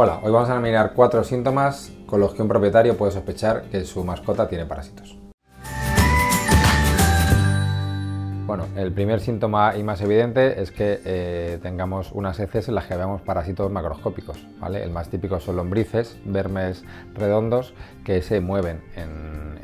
Hola, hoy vamos a mirar cuatro síntomas con los que un propietario puede sospechar que su mascota tiene parásitos. Bueno, el primer síntoma y más evidente es que eh, tengamos unas heces en las que veamos parásitos macroscópicos. ¿vale? El más típico son lombrices, vermes redondos que se mueven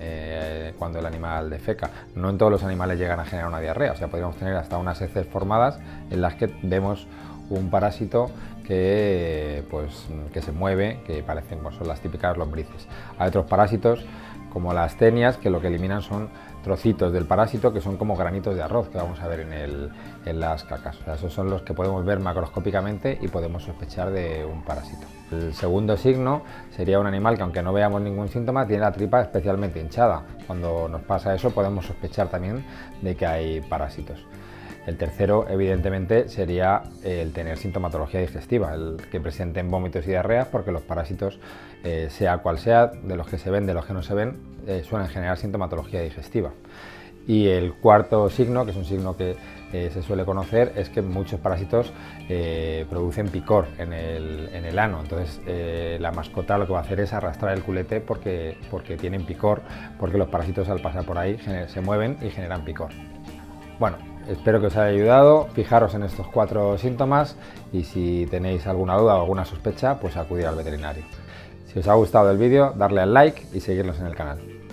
eh, cuando el animal defeca. No en todos los animales llegan a generar una diarrea, o sea, podríamos tener hasta unas heces formadas en las que vemos un parásito que, pues, que se mueve, que parecen pues, son las típicas lombrices. Hay otros parásitos como las tenias que lo que eliminan son trocitos del parásito que son como granitos de arroz que vamos a ver en, en las cacas. esos son los que podemos ver macroscópicamente y podemos sospechar de un parásito. El segundo signo sería un animal que aunque no veamos ningún síntoma tiene la tripa especialmente hinchada. Cuando nos pasa eso podemos sospechar también de que hay parásitos. El tercero, evidentemente, sería el tener sintomatología digestiva, el que presenten vómitos y diarreas, porque los parásitos, eh, sea cual sea, de los que se ven, de los que no se ven, eh, suelen generar sintomatología digestiva. Y el cuarto signo, que es un signo que eh, se suele conocer, es que muchos parásitos producen picor en el, ano. Entonces la mascota lo que va a hacer es arrastrar el culete porque tienen picor, porque los parásitos al pasar por ahí se mueven y generan picor. Bueno, espero que os haya ayudado. Fijaros en estos cuatro síntomas y si tenéis alguna duda o alguna sospecha, pues acudir al veterinario. Si os ha gustado el vídeo, darle al like y seguirnos en el canal.